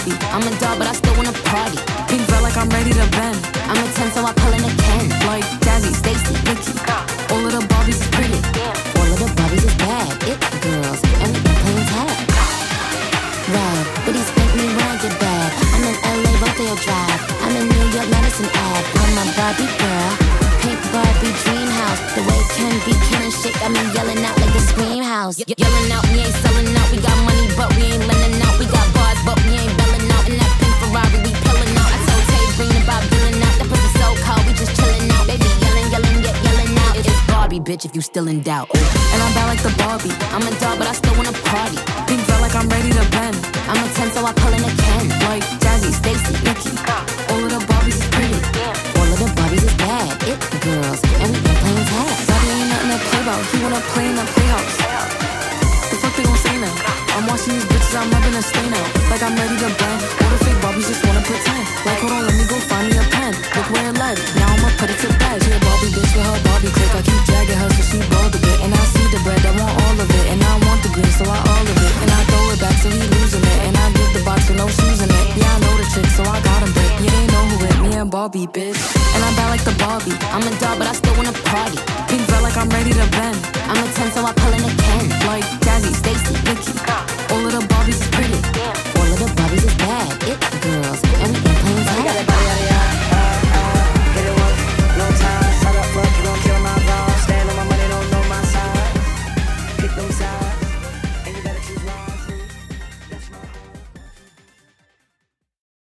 Barbie. I'm a doll, but I still wanna party. Pink felt like I'm ready to bend. I'm a 10, so I pull in a Ken. Like Jazzy, Stacy, Nikki. All of the Barbies is pretty. All of the Barbies is bad. It girls, and we playing tag. Rad, but he spanked me I get back. I'm in LA, Rodeo Drive. I'm in New York, Madison Ave. I'm a Barbie girl. Pink Barbie dream house. The way Ken be killing shit me yelling out like the scream house. Y- yelling out, we ain't bitch, if you still in doubt. And I'm bad like the Barbie. I'm a doll, but I still wanna party. Pink felt like I'm ready to bend. I'm a 10, so I pull in a Ken. Like Jazzy, Stacy, Nikki. All of the Barbies is pretty. All of the Barbies is bad. It the girls, and we been playing tag. Daddy ain't nothing to play about. He wanna play in the playhouse. The fuck they gon' say now? I'm watching these bitches, I'm rubbing a stain out. Like I'm ready to blend. All the fake Barbies Now I'ma put it to bed. She a Barbie bitch with her Barbie click. I keep dragging her so she bald a bit. And I see the bread, I want all of it. And I want the green, so I all of it. And I throw it back so he losing it. And I give the box with no shoes in it. Yeah, I know the trick, so I got him brick. Yeah, they know who it, me and Barbie, bitch. And I'm bad like the Barbie. I'm a doll, but I still wanna party. Pink felt like I'm ready to bend. I'm a 10, so I pull